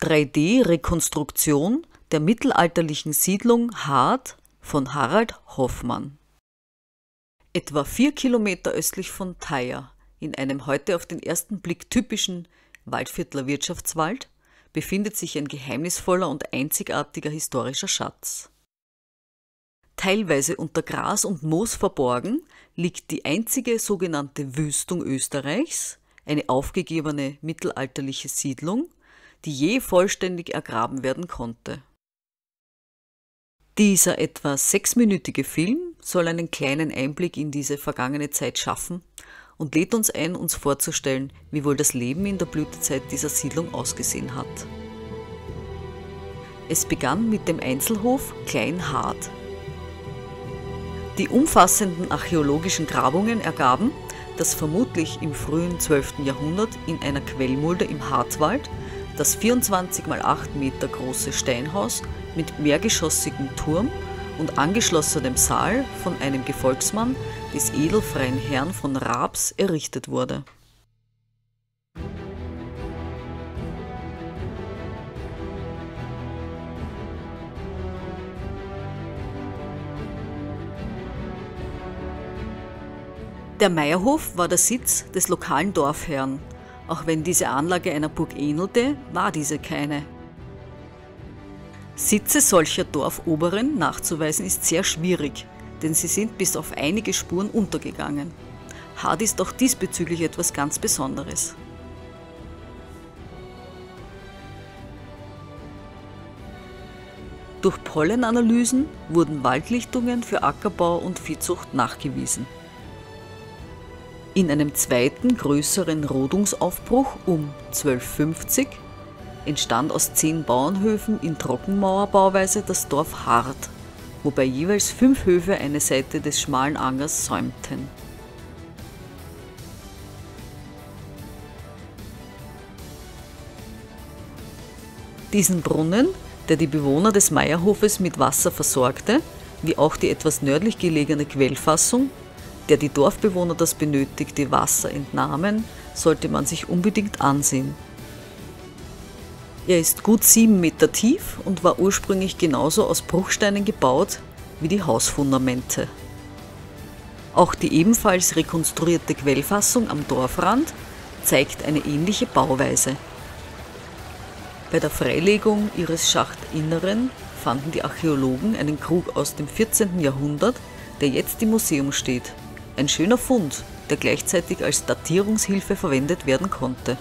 3D-Rekonstruktion der mittelalterlichen Siedlung Hart von Harald Hoffmann. Etwa vier Kilometer östlich von Theier, in einem heute auf den ersten Blick typischen Waldviertler Wirtschaftswald, befindet sich ein geheimnisvoller und einzigartiger historischer Schatz. Teilweise unter Gras und Moos verborgen liegt die einzige sogenannte Wüstung Österreichs, eine aufgegebene mittelalterliche Siedlung, die je vollständig ergraben werden konnte. Dieser etwa sechsminütige Film soll einen kleinen Einblick in diese vergangene Zeit schaffen und lädt uns ein, uns vorzustellen, wie wohl das Leben in der Blütezeit dieser Siedlung ausgesehen hat. Es begann mit dem Einzelhof Klein Hart. Die umfassenden archäologischen Grabungen ergaben, dass vermutlich im frühen 12. Jahrhundert in einer Quellmulde im Hartwald das 24 x 8 Meter große Steinhaus mit mehrgeschossigem Turm und angeschlossenem Saal von einem Gefolgsmann des edelfreien Herrn von Raabs errichtet wurde. Der Meierhof war der Sitz des lokalen Dorfherrn. Auch wenn diese Anlage einer Burg ähnelte, war diese keine. Sitze solcher Dorfoberen nachzuweisen ist sehr schwierig, denn sie sind bis auf einige Spuren untergegangen. Hart ist auch diesbezüglich etwas ganz Besonderes. Durch Pollenanalysen wurden Waldlichtungen für Ackerbau und Viehzucht nachgewiesen. In einem zweiten größeren Rodungsaufbruch um 1250 entstand aus zehn Bauernhöfen in Trockenmauerbauweise das Dorf Hart, wobei jeweils fünf Höfe eine Seite des schmalen Angers säumten. Diesen Brunnen, der die Bewohner des Meierhofes mit Wasser versorgte, wie auch die etwas nördlich gelegene Quellfassung, der die Dorfbewohner das benötigte Wasser entnahmen, sollte man sich unbedingt ansehen. Er ist gut sieben Meter tief und war ursprünglich genauso aus Bruchsteinen gebaut wie die Hausfundamente. Auch die ebenfalls rekonstruierte Quellfassung am Dorfrand zeigt eine ähnliche Bauweise. Bei der Freilegung ihres Schachtinneren fanden die Archäologen einen Krug aus dem 14. Jahrhundert, der jetzt im Museum steht. Ein schöner Fund, der gleichzeitig als Datierungshilfe verwendet werden konnte.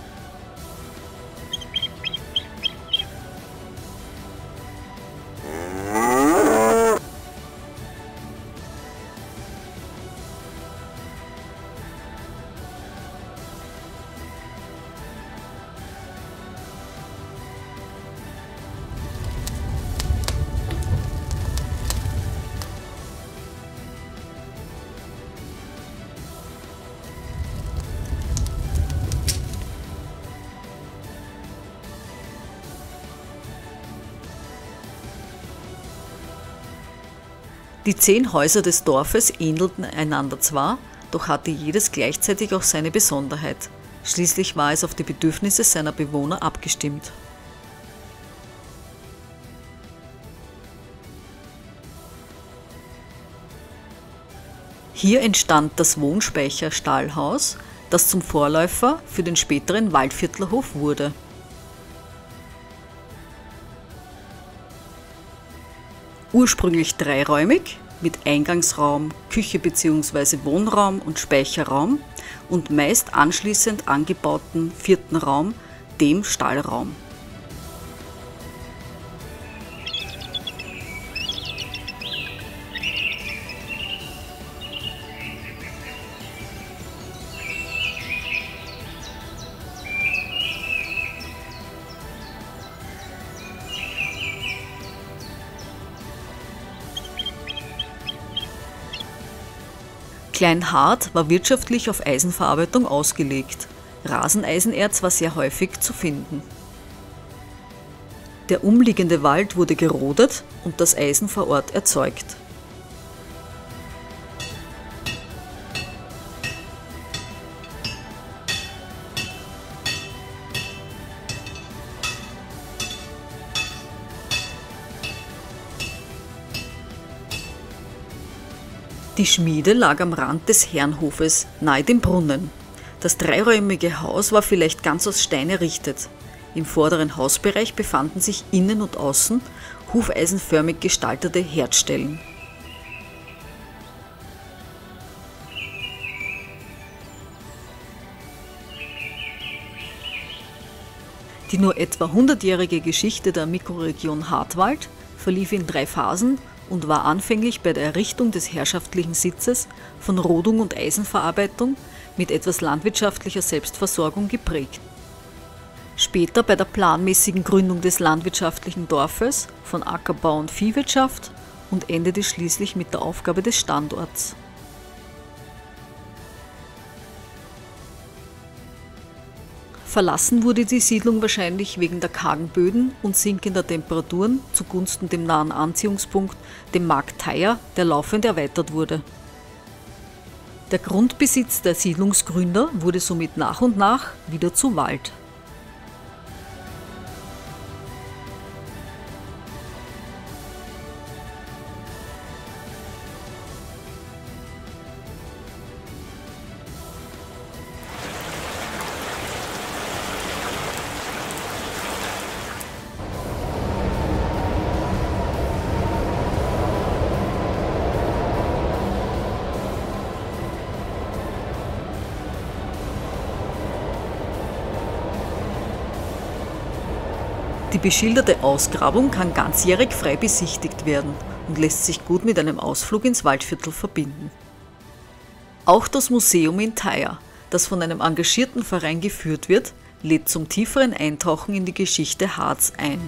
Die zehn Häuser des Dorfes ähnelten einander zwar, doch hatte jedes gleichzeitig auch seine Besonderheit. Schließlich war es auf die Bedürfnisse seiner Bewohner abgestimmt. Hier entstand das Wohnspeicher Stallhaus, das zum Vorläufer für den späteren Waldviertlerhof wurde. Ursprünglich dreiräumig mit Eingangsraum, Küche bzw. Wohnraum und Speicherraum und meist anschließend angebauten vierten Raum, dem Stallraum. Kleinhardt war wirtschaftlich auf Eisenverarbeitung ausgelegt. Raseneisenerz war sehr häufig zu finden. Der umliegende Wald wurde gerodet und das Eisen vor Ort erzeugt. Die Schmiede lag am Rand des Herrenhofes, nahe dem Brunnen. Das dreiräumige Haus war vielleicht ganz aus Stein errichtet. Im vorderen Hausbereich befanden sich innen und außen hufeisenförmig gestaltete Herdstellen. Die nur etwa 100-jährige Geschichte der Mikroregion Hartwald verlief in drei Phasen und war anfänglich bei der Errichtung des herrschaftlichen Sitzes von Rodung und Eisenverarbeitung mit etwas landwirtschaftlicher Selbstversorgung geprägt. Später bei der planmäßigen Gründung des landwirtschaftlichen Dorfes, von Ackerbau und Viehwirtschaft und endete schließlich mit der Aufgabe des Standorts. Verlassen wurde die Siedlung wahrscheinlich wegen der kargen Böden und sinkender Temperaturen zugunsten dem nahen Anziehungspunkt, dem Markt Theier, der laufend erweitert wurde. Der Grundbesitz der Siedlungsgründer wurde somit nach und nach wieder zu Wald. Die beschilderte Ausgrabung kann ganzjährig frei besichtigt werden und lässt sich gut mit einem Ausflug ins Waldviertel verbinden. Auch das Museum in Theier, das von einem engagierten Verein geführt wird, lädt zum tieferen Eintauchen in die Geschichte Harz ein.